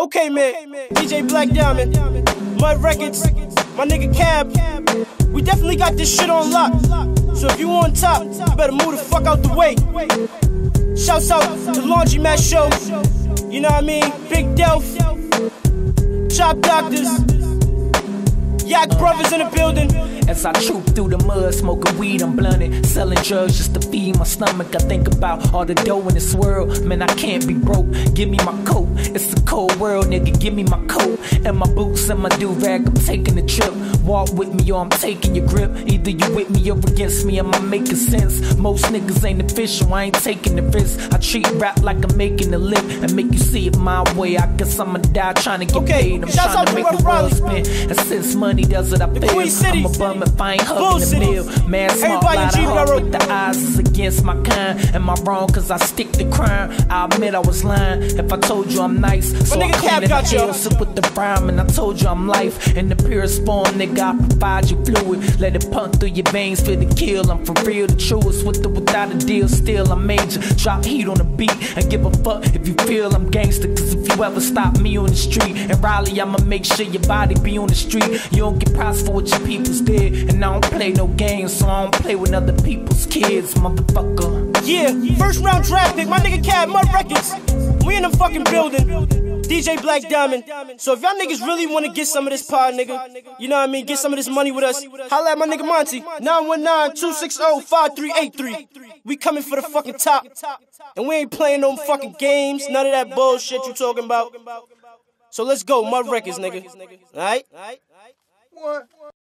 Okay, man. DJ Black Diamond, Mud Records, my nigga Cab. We definitely got this shit on lock. So if you on top, you better move the fuck out the way. Shouts out to Laundry Mat Show. You know what I mean? Big Delph, Chop Doctors, Yak Brothers in the building. As I troop through the mud, smoking weed, I'm blunted. Selling drugs just to feed my stomach. I think about all the dough in this world. Man, I can't be broke. Give me my coat. It's a cold world, nigga. Give me my coat and my boots and my do rag. I'm taking the trip. Walk with me or I'm taking your grip. Either you with me or against me. Am I making sense? Most niggas ain't official. I ain't taking the risk. I treat rap like I'm making a lip and make you see it my way. I guess I'ma die trying to get Okay, paid. I'm trying to make the world spin. And since money does it, I feel. I'm a bum if I ain't hugging the mill. Man, smart, lot of with the eyes is against my kind. Am I wrong? Cause I stick to crime. I admit I was lying. If I told you I'm nice, so I nigga clean Cap in got the you. with the prime. And I told you I'm life. In the purest form, nigga, I provide you fluid. Let it pump through your veins for the kill. I'm for real, the truest. With or without a deal, still I'm major. Drop heat on the beat and give a fuck if you feel I'm gangster. Cause if you ever stop me on the street in Raleigh, I'ma make sure your body be on the street. You don't get price for what your people's did. And I don't play no games, so I don't play with other people's kids, motherfucker. Yeah, first round draft pick, my nigga Cab Mud Records. We in the fucking building. DJ Black Diamond. So if y'all niggas really want to get some of this pod, nigga, you know what I mean? Get some of this money with us. Holla at my nigga Monty. 919-260-5383. We coming for the fucking top. And we ain't playing no fucking games. None of that bullshit you talking about. So let's go, Mud Records, nigga. Alright? What?